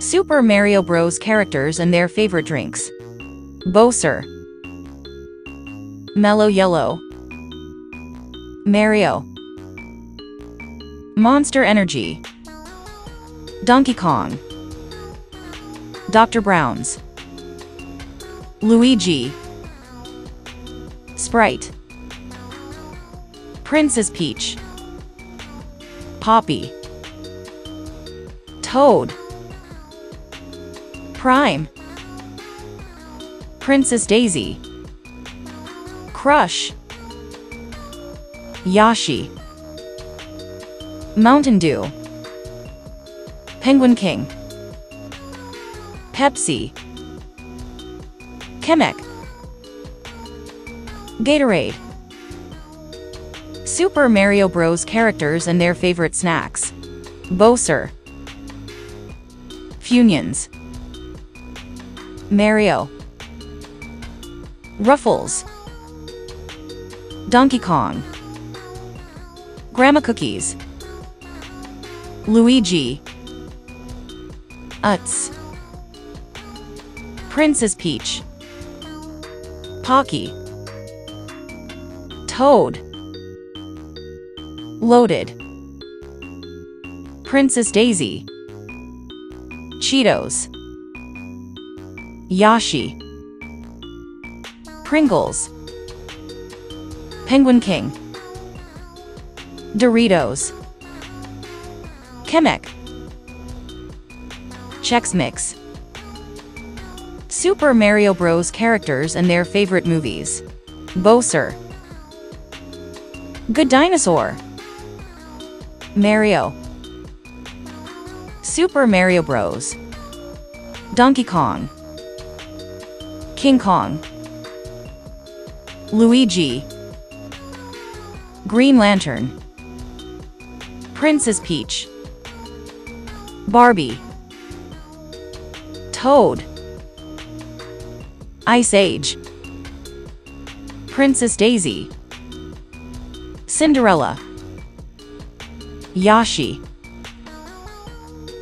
Super Mario Bros. characters and their favorite drinks. Bowser. Mellow Yellow. Mario. Monster Energy. Donkey Kong. Dr. Brown's. Luigi. Sprite. Princess Peach. Poppi. Toad. Prime. Princess Daisy. Crush. Yoshi. Mountain Dew. Penguin King. Pepsi. Kamek. Gatorade. Super Mario Bros. characters and their favorite snacks. Bowser. Funyuns. Mario. Ruffles. Donkey Kong. Grandma Cookies. Luigi. Utz. Princess Peach. Pocky. Toad. Loaded. Princess Daisy. Cheetos. Yoshi. Pringles. Penguin King. Doritos. Kamek. Chex Mix. Super Mario Bros. characters and their favorite movies. Bowser. Good Dinosaur. Mario. Super Mario Bros. Donkey Kong. King Kong. Luigi. Green Lantern. Princess Peach. Barbie. Toad. Ice Age. Princess Daisy. Cinderella. Yoshi.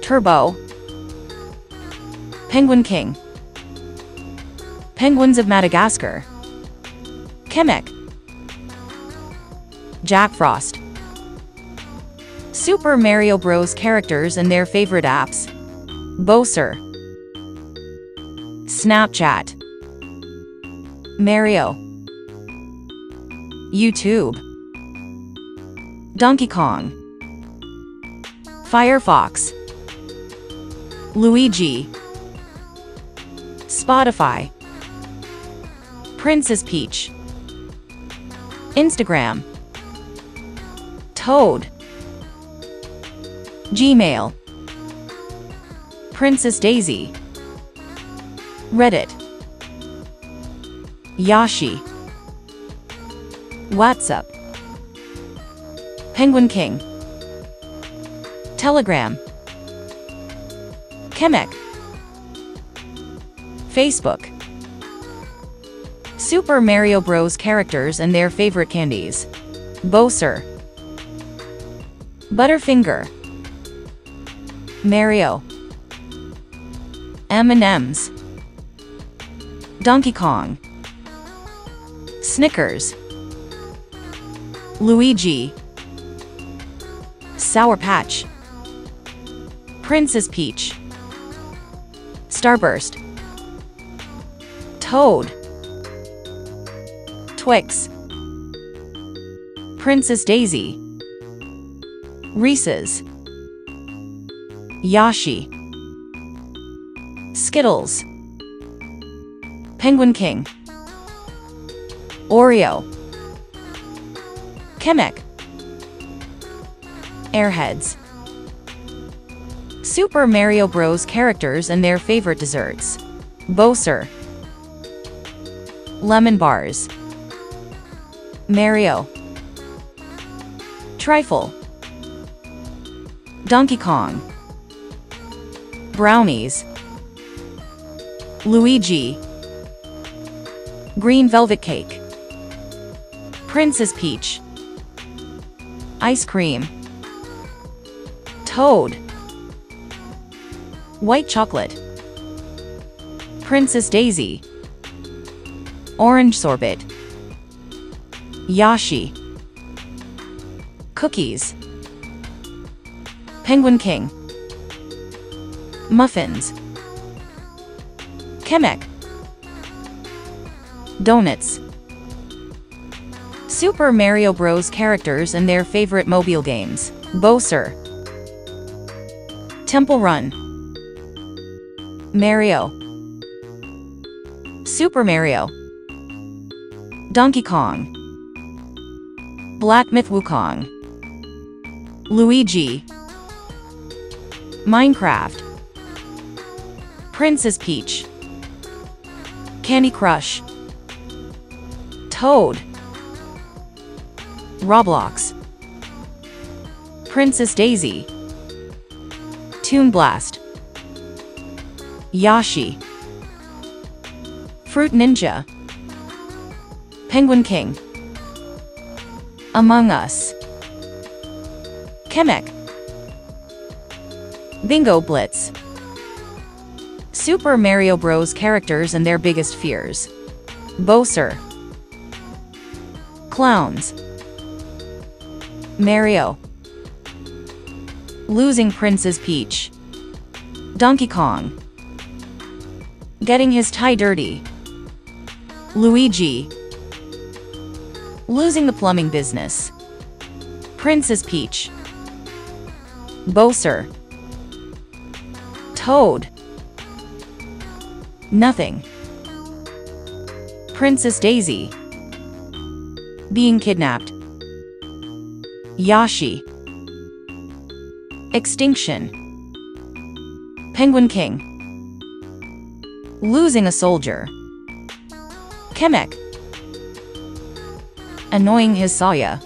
Turbo. Penguin King. Penguins of Madagascar. Kamek. Jack Frost. Super Mario Bros. characters and their favorite apps. Bowser. Snapchat. Mario. YouTube. Donkey Kong. Firefox. Luigi. Spotify. Princess Peach. Instagram. Toad. Gmail. Princess Daisy. Reddit. Yoshi. WhatsApp. Penguin King. Telegram. Kamek. Facebook. Super Mario Bros. characters and their favorite candies. Bowser. Butterfinger. Mario. M&M's. Donkey Kong. Snickers. Luigi. Sour Patch. Princess Peach. Starburst. Toad. Twix. Princess Daisy. Reese's. Yoshi. Skittles. Penguin King. Oreo. Kamek. Airheads. Super Mario Bros. characters and their favorite desserts. Bowser. Lemon bars. Mario. Trifle. Donkey Kong. Brownies. Luigi. Green Velvet Cake. Princess Peach. Ice Cream. Toad. White chocolate. Princess Daisy. Orange sorbet. Yoshi. Cookies. Penguin King. Muffins. Kamek. Donuts. Super Mario Bros. characters and their favorite mobile games. Bowser. Temple Run. Mario. Super Mario. Donkey Kong. Black Myth Wukong. Luigi. Minecraft. Princess Peach. Candy Crush. Toad. Roblox. Princess Daisy. Toon Blast. Yoshi. Fruit Ninja. Penguin King. Among Us. Kamek. Bingo Blitz. Super Mario Bros. characters and their biggest fears. Bowser. Clowns. Mario. Losing Princess Peach. Donkey Kong. Getting his tie dirty. Luigi. Losing the plumbing business. Princess Peach. Bowser. Toad. Nothing. Princess Daisy. Being kidnapped. Yoshi. Extinction. Penguin King. Losing a soldier. Kamek. Annoying his Saya.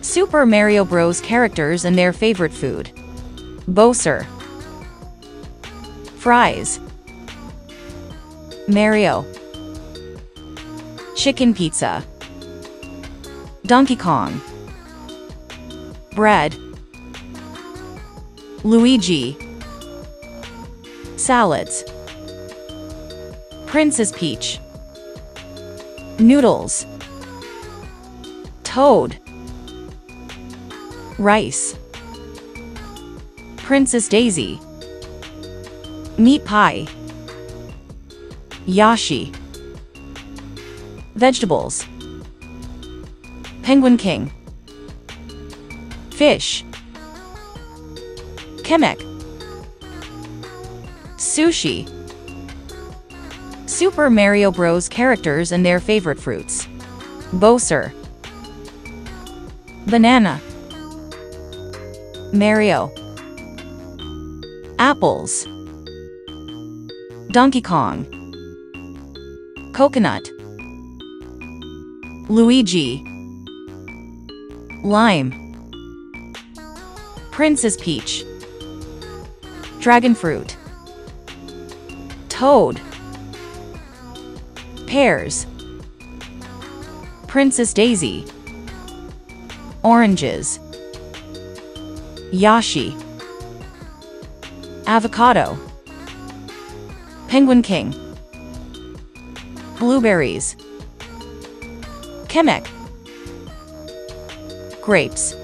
Super Mario Bros. characters and their favorite food. Bowser. Fries. Mario. Chicken pizza. Donkey Kong. Bread. Luigi. Salads. Princess Peach. Noodles. Toad. Rice. Princess Daisy. Meat pie. Yoshi. Vegetables. Penguin King. Fish. Kamek. Sushi. Super Mario Bros. characters and their favorite fruits. Bowser. Banana. Mario. Apples. Donkey Kong. Coconut. Luigi. Lime. Princess Peach. Dragon fruit. Toad. Pears. Princess Daisy. Oranges. Yoshi, Avocado. Penguin King. Blueberries. Kamek. Grapes.